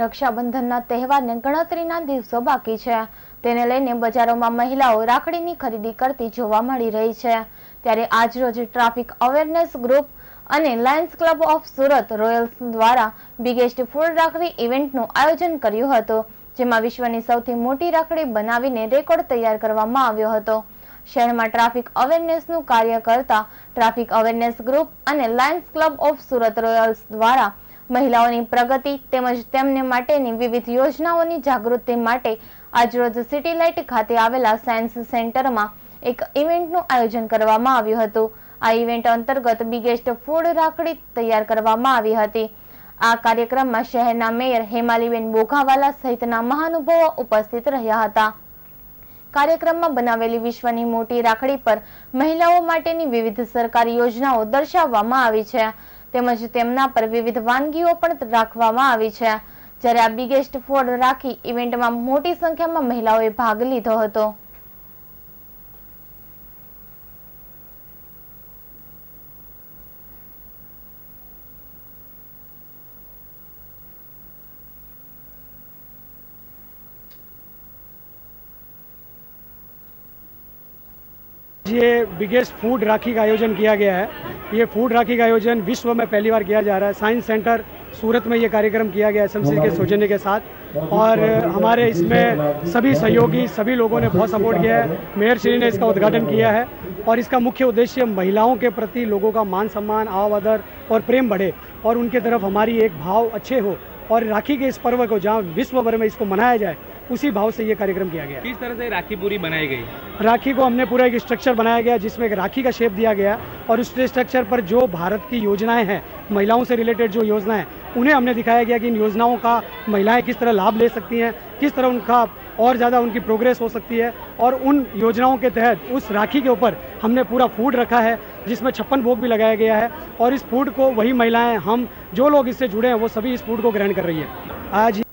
રક્ષાબંધનના તહેવારને ગણતરીના દિવસો બાકી છે તેને લઈને બજારોમાં મહિલાઓ રાખડીની ખરીદી કરતી જોવા મળી રહી છે ત્યારે આજરોજ ટ્રાફિક અવેરનેસ ગ્રુપ અને Lions club of Surat Royals દ્વારા બિગેસ્ટ ફૂડ રાખડી ઇવેન્ટનું આયોજન કર્યું હતું જેમાં વિશ્વની સૌથી મોટી રાખડી બનાવીને રેકોર્ડ તૈયાર કરવામાં આવ્યો હતો શહેરમાં ટ્રાફિક અવેરનેસનું કાર્ય કરતા ટ્રાફિક અવેરનેસ ગ્રુપ અને Lions club of Surat Royals દ્વારા મહિલાઓની પ્રગતિ તેમજ તેમને માટેની વિવિધ યોજનાઓની જાગૃતિ માટે આજરોજ સિટી લાઇટ ખાતે આવેલા સાયન્સ સેન્ટરમાં એક ઇવેન્ટનું આયોજન કરવામાં આવ્યું હતું આ ઇવેન્ટ અંતર્ગત બિગેસ્ટ ફૂડ રાખડી તૈયાર કરવામાં આવી હતી આ કાર્યક્રમમાં શહેરના મેયર હેમાલીબેન બોઘાવાલા સહિતના મહાનુભાવો ઉપસ્થિત રહ્યા હતા કાર્યક્રમમાં બનાવેલી વિશ્વની મોટી રાખડી પર મહિલાઓ માટેની વિવિધ સરકારી યોજનાઓ દર્શાવવામાં આવી છે તેમજ તેમના પર વિવિધ વાનગીઓ પણ રાખવામાં આવી છે જ્યારે આ બિગેસ્ટ ફૂડ રાખી ઇવેન્ટમાં મોટી સંખ્યામાં મહિલાઓએ ભાગ લીધો હતો ये बिगेस्ट फूड राखी का आयोजन किया गया है ये फूड राखी का आयोजन विश्व में पहली बार किया जा रहा है साइंस सेंटर सूरत में ये कार्यक्रम किया गया एस के सौजन्य के साथ और हमारे इसमें सभी सहयोगी सभी लोगों ने बहुत सपोर्ट किया है मेयर श्री ने इसका उद्घाटन किया है और इसका मुख्य उद्देश्य महिलाओं के प्रति लोगों का मान सम्मान आव आदर और प्रेम बढ़े और उनके तरफ हमारी एक भाव अच्छे हो और राखी के इस पर्व को जहाँ विश्व भर में इसको मनाया जाए उसी भाव से ये कार्यक्रम किया गया किस तरह से राखी पूरी बनाई गई राखी को हमने पूरा एक स्ट्रक्चर बनाया गया जिसमें एक राखी का शेप दिया गया और उस स्ट्रक्चर पर जो भारत की योजनाएं हैं महिलाओं से रिलेटेड जो योजनाएं उन्हें हमने दिखाया गया कि इन योजनाओं का महिलाएं किस तरह लाभ ले सकती हैं किस तरह उनका और ज़्यादा उनकी प्रोग्रेस हो सकती है और उन योजनाओं के तहत उस राखी के ऊपर हमने पूरा फूड रखा है जिसमें छप्पन भोग भी लगाया गया है और इस फूड को वही महिलाएं हम जो लोग इससे जुड़े हैं वो सभी इस फूड को ग्रहण कर रही है आज